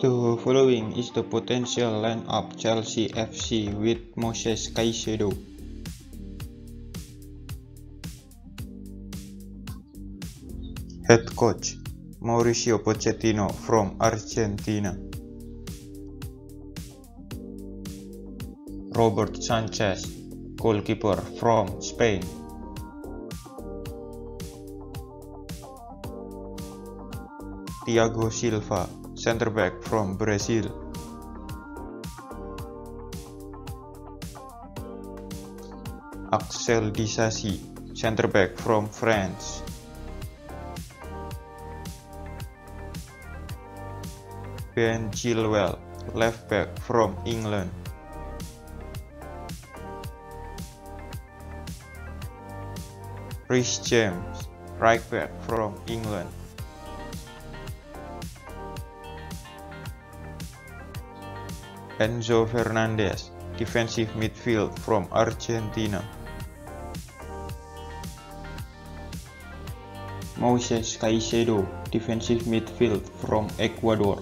The following is the potential lineup Chelsea FC with Moises Caicedo. Head coach Mauricio Pochettino from Argentina. Robert Sanchez, goalkeeper from Spain. Thiago Silva, center back from Brazil. Axel Disasi, center back from France. Ben Chilwell, left back from England. Reece James, right back from England. Enzo Fernandez, defensive midfield from Argentina. Moises Caicedo, defensive midfield from Ecuador.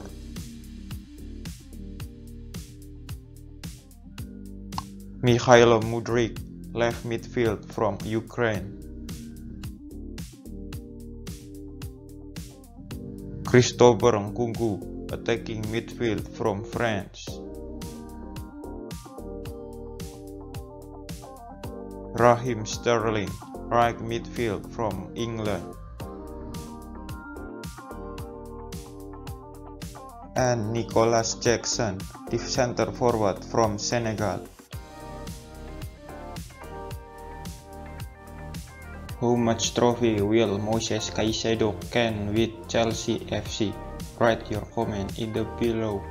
Mykhailo Mudryk, left midfield from Ukraine. Christopher Nkunku, attacking midfield from France. Raheem Sterling, right midfield from England. And Nicolas Jackson, left center forward from Senegal. How much trophy will Moises Caicedo can with Chelsea FC? Write your comment in the below.